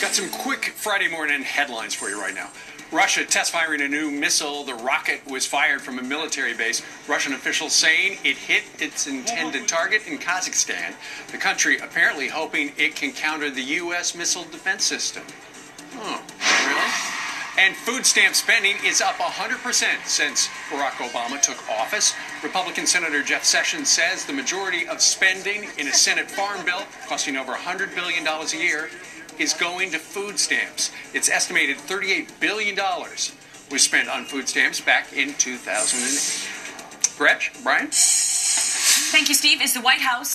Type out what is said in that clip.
Got some quick Friday morning headlines for you right now. Russia test firing a new missile. The rocket was fired from a military base. Russian officials saying it hit its intended target in Kazakhstan. The country apparently hoping it can counter the U.S. missile defense system. And food stamp spending is up 100% since Barack Obama took office. Republican Senator Jeff Sessions says the majority of spending in a Senate farm bill, costing over $100 billion a year, is going to food stamps. It's estimated $38 billion was spent on food stamps back in 2008. Gretch, Brian? Thank you, Steve. Is the White House